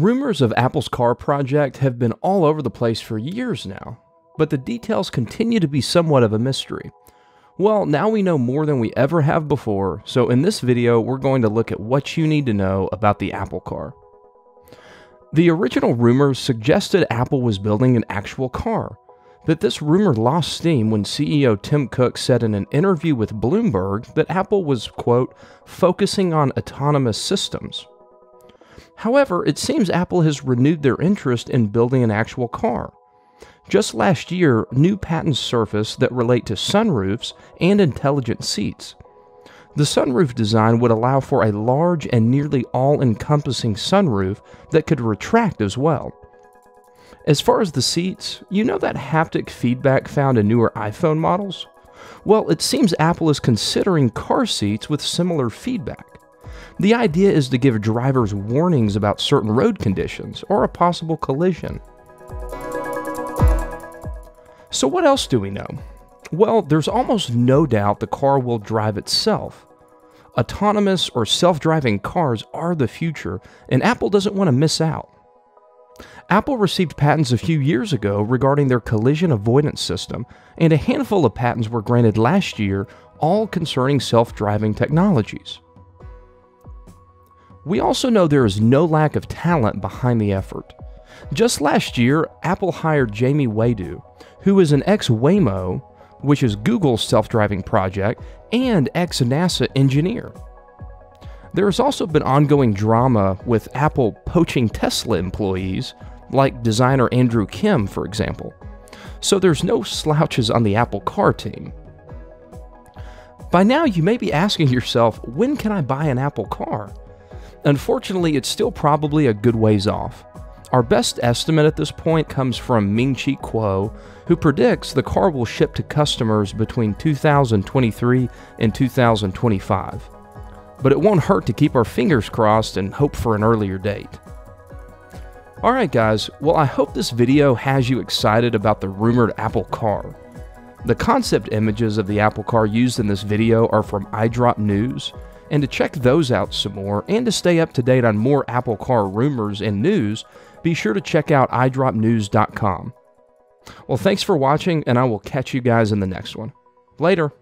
Rumors of Apple's car project have been all over the place for years now, but the details continue to be somewhat of a mystery. Well, now we know more than we ever have before, so in this video, we're going to look at what you need to know about the Apple car. The original rumors suggested Apple was building an actual car, but this rumor lost steam when CEO Tim Cook said in an interview with Bloomberg that Apple was, quote, focusing on autonomous systems. However, it seems Apple has renewed their interest in building an actual car. Just last year, new patents surfaced that relate to sunroofs and intelligent seats. The sunroof design would allow for a large and nearly all encompassing sunroof that could retract as well. As far as the seats, you know that haptic feedback found in newer iPhone models? Well, it seems Apple is considering car seats with similar feedback. The idea is to give drivers warnings about certain road conditions or a possible collision. So, what else do we know? Well, there's almost no doubt the car will drive itself. Autonomous or self driving cars are the future, and Apple doesn't want to miss out. Apple received patents a few years ago regarding their collision avoidance system, and a handful of patents were granted last year, all concerning self driving technologies. We also know there is no lack of talent behind the effort. Just last year, Apple hired Jamie Waydo, who is an ex Waymo, which is Google's self driving project, and ex NASA engineer. There has also been ongoing drama with Apple poaching Tesla employees, like designer Andrew Kim, for example. So there's no slouches on the Apple car team. By now, you may be asking yourself, when can I buy an Apple car? Unfortunately, it's still probably a good ways off. Our best estimate at this point comes from Ming Chi Kuo, who predicts the car will ship to customers between 2023 and 2025. But it won't hurt to keep our fingers crossed and hope for an earlier date. Alright guys, well I hope this video has you excited about the rumored Apple car. The concept images of the Apple car used in this video are from iDrop News, and to check those out some more and to stay up to date on more Apple car rumors and news, be sure to check out iDropNews.com. Well, thanks for watching, and I will catch you guys in the next one. Later.